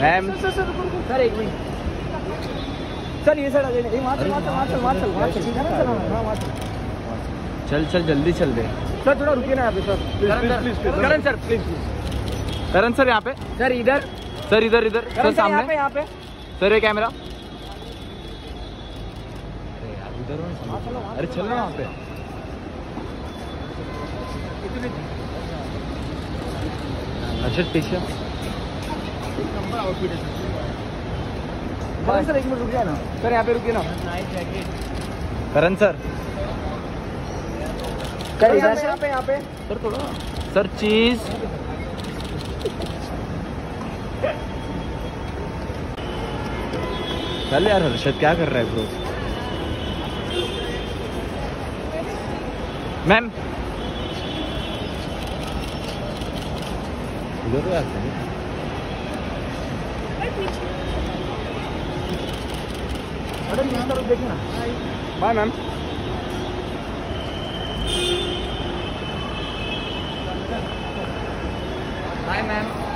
Ma'am sir एक minute. Sir ये sir आ जाइए। वहाँ चल वहाँ चल वहाँ चल वहाँ चल चल। ठीक है हाँ चल। चल जल्दी चल दे। सर थोड़ा रुकिए ना यहाँ पे sir. Karan sir, Karan sir please Karan sir यहाँ पे। सर इधर। सर इधर इधर। सर सामने। यहाँ पे। सर ये कैमरा। इधर अरे चलो। ना वहाँ पे। अच्छा पीछे करण सर एक मिनट रुक जाए ना। सर यहाँ पे रुकिए ना। करण सर। सर यहाँ पे यहाँ पे सर थोड़ा। सर चीज़। चल यार हर्षद क्या कर रहा है ब्रो मैम इधर तो आते हैं। अरे यहाँ तरफ़ देखिए ना। Bye ma'am bye ma'am